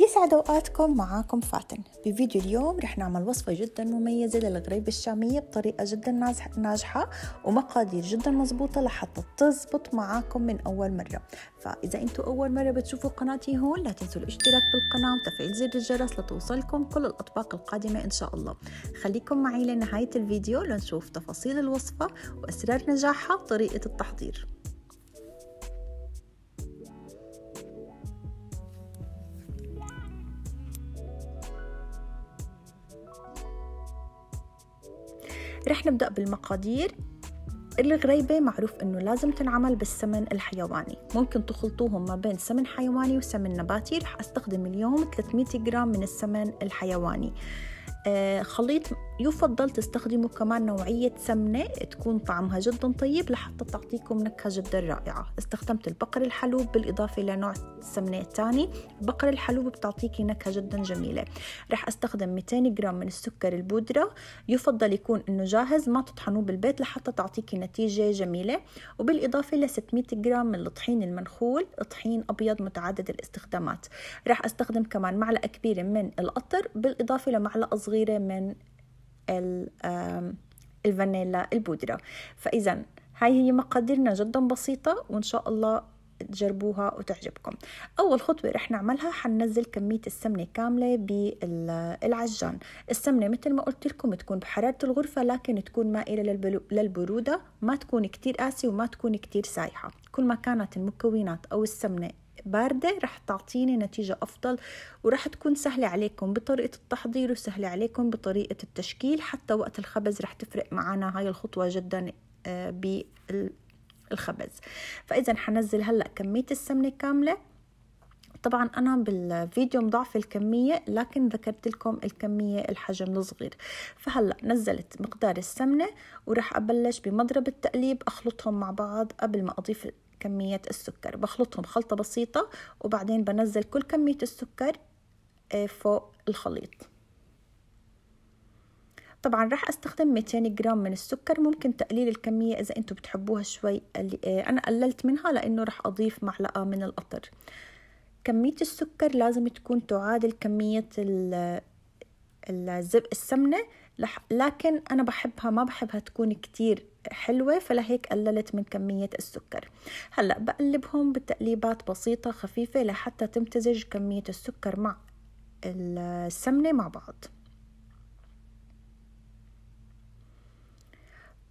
يسعد أوقاتكم معاكم فاتن. بفيديو اليوم رح نعمل وصفة جدا مميزة للغريبة الشامية بطريقة جدا ناجحة ومقادير جدا مزبوطة لحتى تزبط معاكم من أول مرة. فإذا أنتوا أول مرة بتشوفوا قناتي هون لا تنسوا الاشتراك بالقناة وتفعيل زر الجرس لتوصلكم كل الأطباق القادمة إن شاء الله. خليكم معي لنهاية الفيديو لنشوف تفاصيل الوصفة وأسرار نجاحها وطريقة التحضير. رح نبدأ بالمقادير الغريبة معروف إنه لازم تنعمل بالسمن الحيواني. ممكن تخلطوهم ما بين سمن حيواني وسمن نباتي. رح أستخدم اليوم 300 جرام من السمن الحيواني. آه، خليط يفضل تستخدموا كمان نوعية سمنة تكون طعمها جدا طيب لحتى تعطيكم نكهة جدا رائعة. استخدمت البقر الحلوب بالإضافة لنوع السمنة الثاني البقر الحلوب بتعطيكي نكهة جدا جميلة. رح أستخدم 200 جرام من السكر البودرة. يفضل يكون إنه جاهز ما تطحنوه بالبيت لحتى تعطيكي نتيجة جميلة. وبالإضافة ل 600 جرام من الطحين المنخول طحين أبيض متعدد الاستخدامات. رح أستخدم كمان معلقة كبيرة من القطر بالإضافة لمعلقة صغيرة من الفانيلا البودرة. فإذا هاي هي مقاديرنا جدا بسيطة وإن شاء الله تجربوها وتعجبكم. أول خطوة رح نعملها حننزل كمية السمنة كاملة بالعجان. السمنة مثل ما قلت لكم تكون بحرارة الغرفة لكن تكون مائلة للبرودة. ما تكون كتير قاسية وما تكون كتير سايحة. كل ما كانت المكونات أو السمنة باردة رح تعطيني نتيجة أفضل ورح تكون سهلة عليكم بطريقة التحضير وسهلة عليكم بطريقة التشكيل حتى وقت الخبز رح تفرق معنا هاي الخطوة جدا آه، بالخبز. فإذا حنزل هلأ كمية السمنة كاملة. طبعا أنا بالفيديو مضاعف الكمية لكن ذكرت لكم الكمية الحجم الصغير. فهلأ نزلت مقدار السمنة وراح أبلش بمضرب التقليب أخلطهم مع بعض قبل ما أضيف كمية السكر. بخلطهم خلطة بسيطة وبعدين بنزل كل كمية السكر آه، فوق الخليط. طبعا راح أستخدم 200 جرام من السكر. ممكن تقليل الكمية إذا أنتم بتحبوها شوي آه، أنا قللت منها لأنه راح أضيف معلقة من القطر كمية السكر لازم تكون تعادل كمية السمنة لكن أنا بحبها ما بحبها تكون كتير حلوة فلهيك قللت من كمية السكر. هلأ بقلبهم بتقليبات بسيطة خفيفة لحتى تمتزج كمية السكر مع السمنة مع بعض.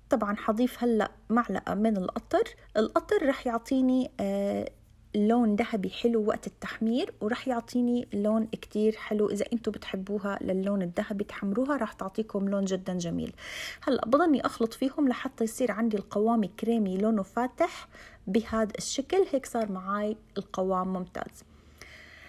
طبعا حضيف هلأ معلقة من القطر. القطر رح يعطيني آه لون ذهبي حلو وقت التحمير وراح يعطيني لون كتير حلو. إذا أنتم بتحبوها للون الذهبي تحمروها راح تعطيكم لون جدا جميل. هلأ بضلني أخلط فيهم لحتى يصير عندي القوام كريمي لونه فاتح بهذا الشكل. هيك صار معاي القوام ممتاز.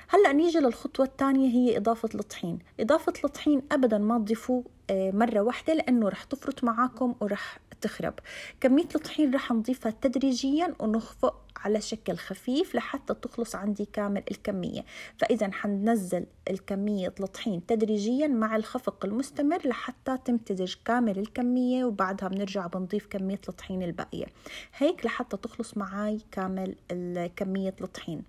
هلأ نيجي للخطوة الثانية هي إضافة الطحين. إضافة الطحين أبدا ما تضيفوه آه، مرة واحدة لأنه رح تفرط معاكم ورح تخرب كمية الطحين رح نضيفها تدريجيا ونخفق على شكل خفيف لحتى تخلص عندي كامل الكمية. فإذا حننزل الكمية الطحين تدريجيا مع الخفق المستمر لحتى تمتزج كامل الكمية وبعدها بنرجع بنضيف كمية الطحين الباقية. هيك لحتى تخلص معاي كامل كمية الطحين.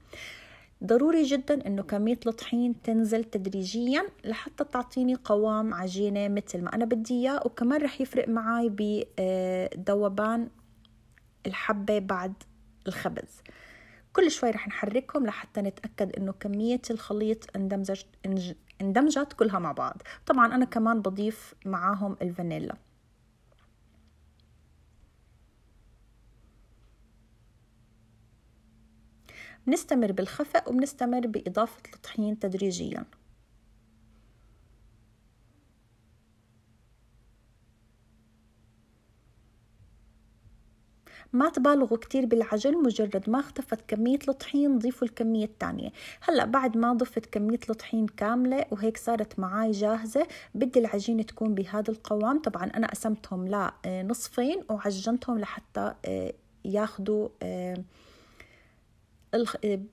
ضروري جدا إنه كمية الطحين تنزل تدريجيا لحتى تعطيني قوام عجينة مثل ما أنا بدي إياه وكمان رح يفرق معي بذوبان الحبة بعد الخبز. كل شوي رح نحركهم لحتى نتأكد إنه كمية الخليط اندمجت اندمجت كلها مع بعض. طبعا أنا كمان بضيف معاهم الفانيلا. نستمر بالخفق وبنستمر بإضافة الطحين تدريجياً. ما تبالغوا كتير بالعجن مجرد ما اختفت كمية الطحين ضيفوا الكمية الثانية هلأ بعد ما ضفت كمية الطحين كاملة وهيك صارت معاي جاهزة بدي العجينة تكون بهذا القوام. طبعا أنا قسمتهم لنصفين وعجنتهم لحتى آه، ياخدوا آه،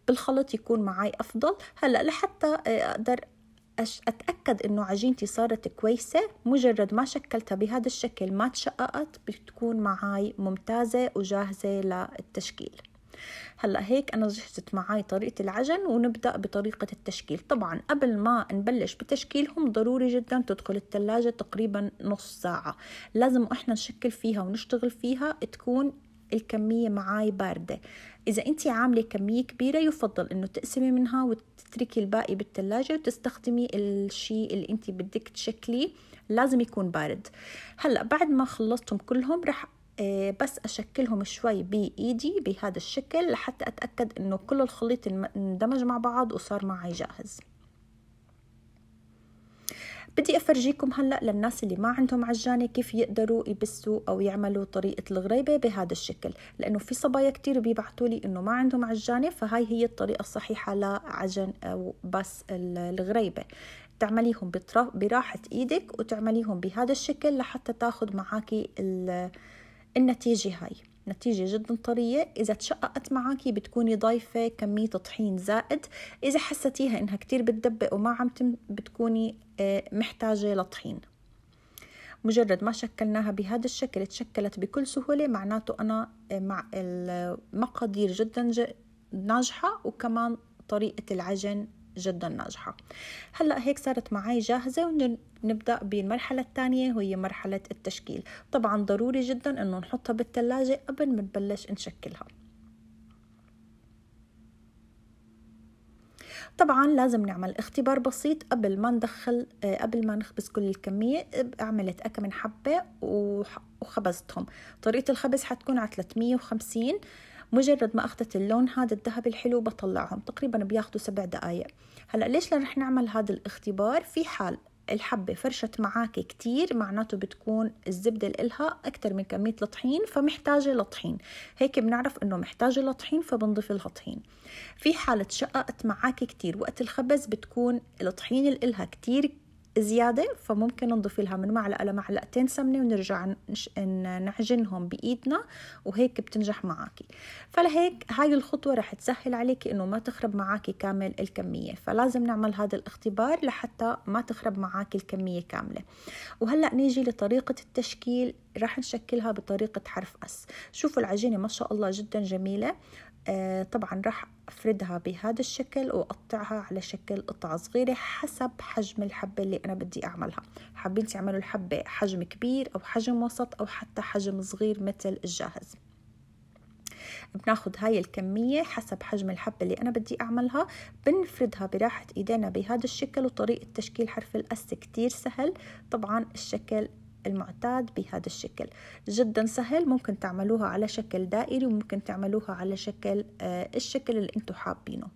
بالخلط يكون معي أفضل. هلأ لحتى آه، أقدر أتأكد إنه عجينتي صارت كويسة مجرد ما شكلتها بهذا الشكل ما تشققت بتكون معاي ممتازة وجاهزة للتشكيل. هلأ هيك أنا جهزت معي طريقة العجن ونبدأ بطريقة التشكيل. طبعا قبل ما نبلش بتشكيلهم ضروري جدا تدخل الثلاجه تقريبا نص ساعة. لازم إحنا نشكل فيها ونشتغل فيها تكون الكمية معاي باردة. إذا أنت عاملة كمية كبيرة يفضل أنه تقسمي منها وتتركي الباقي بالثلاجة وتستخدمي الشيء اللي أنت بدك تشكليه. لازم يكون بارد. هلأ بعد ما خلصتهم كلهم رح آه، بس أشكلهم شوي بإيدي بهذا الشكل لحتى أتأكد أنه كل الخليط اندمج مع بعض وصار معي جاهز. بدي أفرجيكم هلأ للناس اللي ما عندهم عجانة كيف يقدروا يبسوا أو يعملوا طريقة الغريبة بهذا الشكل. لأنه في صبايا كتير بيبعتوا لي إنه ما عندهم عجانة فهاي هي الطريقة الصحيحة لعجن أو بس الغريبة. تعمليهم براحة إيدك وتعمليهم بهذا الشكل لحتى تاخد معاكي النتيجة هاي. نتيجة جدا طرية. إذا تشققت معاكي بتكوني ضايفة كمية طحين زائد. إذا حسيتيها إنها كتير بتدبق وما عم تم بتكوني آه، محتاجة لطحين. مجرد ما شكلناها بهذا الشكل تشكلت بكل سهولة معناته أنا آه، مع المقادير جدا ناجحة وكمان طريقة العجن جدا ناجحة. هلأ هيك صارت معي جاهزة ونبدأ بالمرحلة الثانية وهي مرحلة التشكيل. طبعا ضروري جدا إنه نحطها بالثلاجة قبل ما نبلش نشكلها. طبعا لازم نعمل اختبار بسيط قبل ما ندخل آه، قبل ما نخبز كل الكمية. عملت أكم من حبة وخبزتهم. طريقة الخبز حتكون على 350 مجرد ما أخذت اللون هذا الذهبي الحلو بطلعهم تقريبا بياخدوا سبع دقايق. هلأ ليش رح نعمل هذا الاختبار؟ في حال الحبة فرشت معاكي كتير معناته بتكون الزبدة لإلها أكتر من كمية الطحين فمحتاجة لطحين. هيك بنعرف إنه محتاجة لطحين فبنضيف لها طحين في حالة شققت معاكي كتير وقت الخبز بتكون الطحين إلها كتير زيادة فممكن نضيف لها من معلقة لمعلقتين سمنة ونرجع نعجنهم بإيدنا وهيك بتنجح معاكي. فلهيك هاي الخطوة رح تسهل عليك إنه ما تخرب معاكي كامل الكمية. فلازم نعمل هذا الاختبار لحتى ما تخرب معاكي الكمية كاملة. وهلأ نيجي لطريقة التشكيل رح نشكلها بطريقة حرف أس. شوفوا العجينة ما شاء الله جدا جميلة. آه طبعا راح أفردها بهذا الشكل وأقطعها على شكل قطع صغيرة حسب حجم الحبة اللي أنا بدي أعملها. حابين تعملوا الحبة حجم كبير أو حجم وسط أو حتى حجم صغير مثل الجاهز. بناخد هاي الكمية حسب حجم الحبة اللي أنا بدي أعملها. بنفردها براحة إيدينا بهذا الشكل وطريقة تشكيل حرف الأس كتير سهل. طبعا الشكل المعتاد بهذا الشكل. جدا سهل ممكن تعملوها على شكل دائري وممكن تعملوها على شكل آه الشكل اللي أنتم حابينه.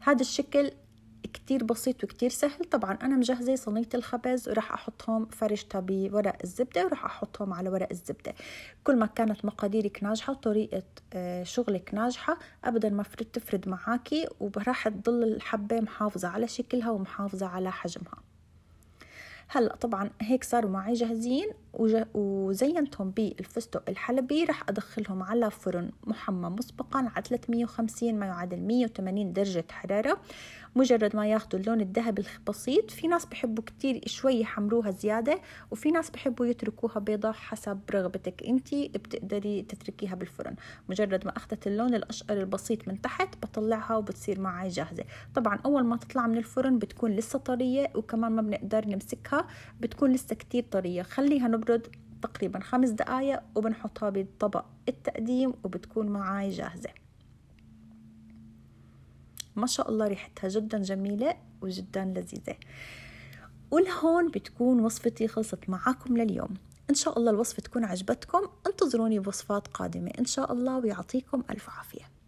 هذا الشكل كتير بسيط وكتير سهل. طبعا أنا مجهزة صينية الخبز وراح أحطهم فرشتها بورق الزبدة وراح أحطهم على ورق الزبدة. كل ما كانت مقاديرك ناجحة وطريقة آه، شغلك ناجحة أبدا ما فرد تفرد معاكي وراح تضل الحبة محافظة على شكلها ومحافظة على حجمها. هلأ طبعا هيك صاروا معي جاهزين. وزينتهم بالفستق الحلبي رح أدخلهم على فرن محمى مسبقا على 350 ما يعادل 180 درجة حرارة. مجرد ما ياخذوا اللون الذهبي البسيط في ناس بحبوا كتير شوي يحمروها زيادة وفي ناس بحبوا يتركوها بيضة حسب رغبتك أنت بتقدري تتركيها بالفرن. مجرد ما أخذت اللون الأشقر البسيط من تحت بطلعها وبتصير معي جاهزة. طبعا أول ما تطلع من الفرن بتكون لسه طرية وكمان ما بنقدر نمسكها بتكون لسه كتير طرية. خليها نبرد تقريبا خمس دقايق وبنحطها بطبق التقديم وبتكون معاي جاهزة. ما شاء الله ريحتها جدا جميلة وجدا لذيذة. ولهون بتكون وصفتي خلصت معاكم لليوم. إن شاء الله الوصفة تكون عجبتكم. انتظروني بوصفات قادمة. إن شاء الله ويعطيكم ألف عافية.